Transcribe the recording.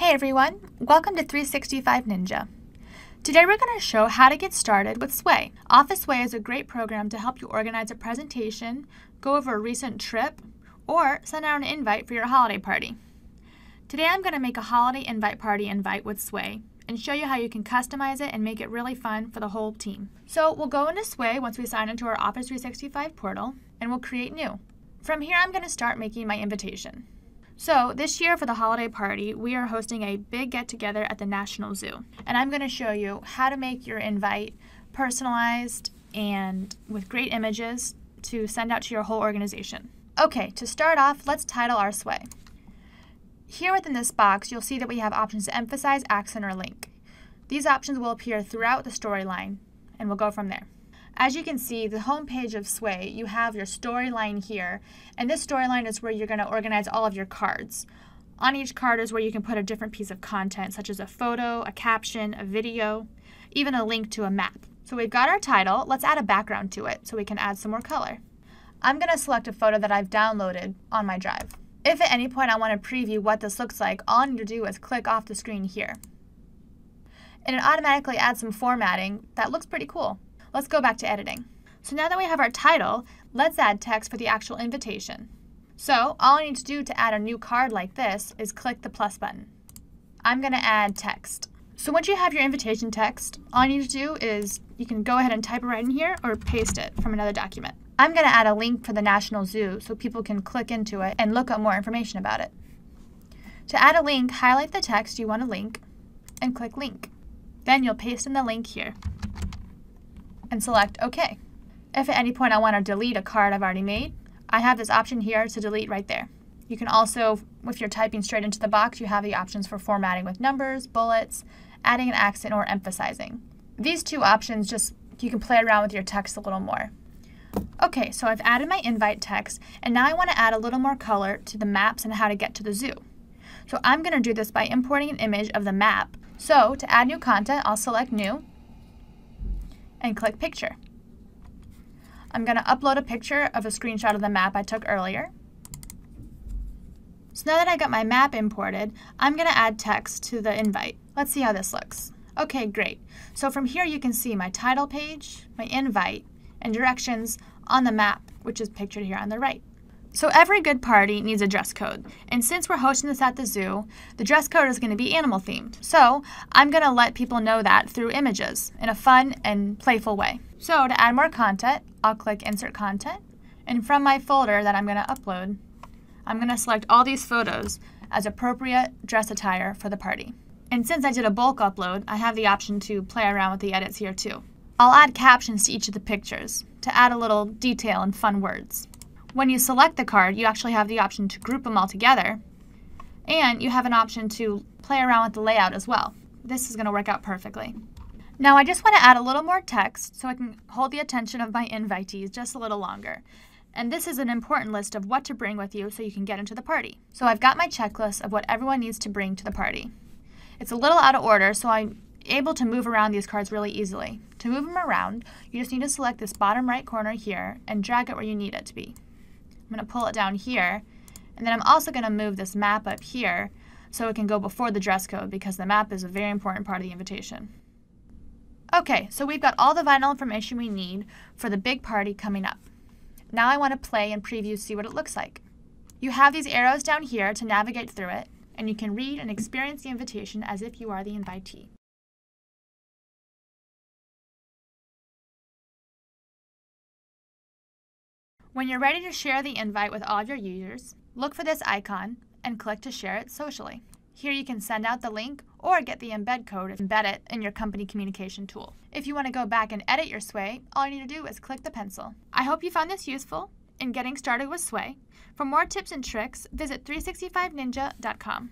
Hey everyone, welcome to 365 Ninja. Today we're going to show how to get started with Sway. Office Sway is a great program to help you organize a presentation, go over a recent trip, or send out an invite for your holiday party. Today I'm going to make a holiday invite party invite with Sway and show you how you can customize it and make it really fun for the whole team. So we'll go into Sway once we sign into our Office 365 portal and we'll create new. From here I'm going to start making my invitation. So, this year for the holiday party, we are hosting a big get together at the National Zoo. And I'm going to show you how to make your invite personalized and with great images to send out to your whole organization. Okay, to start off, let's title our sway. Here within this box, you'll see that we have options to emphasize, accent, or link. These options will appear throughout the storyline, and we'll go from there. As you can see, the home page of Sway, you have your storyline here, and this storyline is where you're going to organize all of your cards. On each card is where you can put a different piece of content, such as a photo, a caption, a video, even a link to a map. So we've got our title, let's add a background to it so we can add some more color. I'm going to select a photo that I've downloaded on my drive. If at any point I want to preview what this looks like, all I need to do is click off the screen here. And it automatically adds some formatting that looks pretty cool. Let's go back to editing. So now that we have our title, let's add text for the actual invitation. So all I need to do to add a new card like this is click the plus button. I'm going to add text. So once you have your invitation text, all you need to do is you can go ahead and type it right in here or paste it from another document. I'm going to add a link for the National Zoo so people can click into it and look up more information about it. To add a link, highlight the text you want to link and click link. Then you'll paste in the link here and select OK. If at any point I want to delete a card I've already made, I have this option here to delete right there. You can also, if you're typing straight into the box, you have the options for formatting with numbers, bullets, adding an accent, or emphasizing. These two options just, you can play around with your text a little more. Okay, so I've added my invite text, and now I want to add a little more color to the maps and how to get to the zoo. So I'm going to do this by importing an image of the map. So to add new content, I'll select New, and click Picture. I'm going to upload a picture of a screenshot of the map I took earlier. So now that I got my map imported, I'm going to add text to the invite. Let's see how this looks. Okay, great. So from here you can see my title page, my invite, and directions on the map, which is pictured here on the right. So every good party needs a dress code, and since we're hosting this at the zoo, the dress code is going to be animal themed. So I'm going to let people know that through images in a fun and playful way. So to add more content, I'll click Insert Content, and from my folder that I'm going to upload, I'm going to select all these photos as appropriate dress attire for the party. And since I did a bulk upload, I have the option to play around with the edits here too. I'll add captions to each of the pictures to add a little detail and fun words. When you select the card, you actually have the option to group them all together, and you have an option to play around with the layout as well. This is going to work out perfectly. Now I just want to add a little more text so I can hold the attention of my invitees just a little longer. And this is an important list of what to bring with you so you can get into the party. So I've got my checklist of what everyone needs to bring to the party. It's a little out of order, so I'm able to move around these cards really easily. To move them around, you just need to select this bottom right corner here and drag it where you need it to be. I'm going to pull it down here. And then I'm also going to move this map up here so it can go before the dress code because the map is a very important part of the invitation. Okay, so we've got all the vital information we need for the big party coming up. Now I want to play and preview see what it looks like. You have these arrows down here to navigate through it, and you can read and experience the invitation as if you are the invitee. When you're ready to share the invite with all of your users, look for this icon and click to share it socially. Here you can send out the link or get the embed code and embed it in your company communication tool. If you want to go back and edit your Sway, all you need to do is click the pencil. I hope you found this useful in getting started with Sway. For more tips and tricks, visit 365ninja.com.